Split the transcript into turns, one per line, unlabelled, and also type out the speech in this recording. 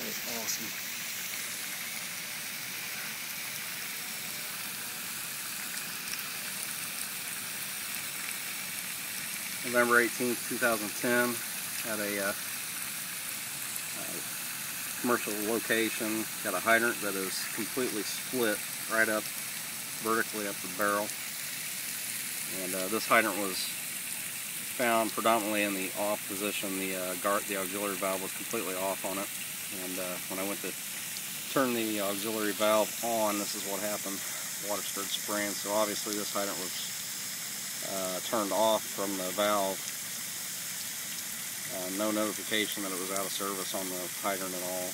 That is awesome.
November 18th, 2010, at a uh, uh, commercial location. Got a hydrant that is completely split right up vertically up the barrel. And uh, this hydrant was found predominantly in the off position. The uh, guard, the auxiliary valve was completely off on it. And uh, when I went to turn the auxiliary valve on, this is what happened. Water started spraying. So obviously this hydrant was uh, turned off from the valve. Uh, no notification that it was out of service on the hydrant at all.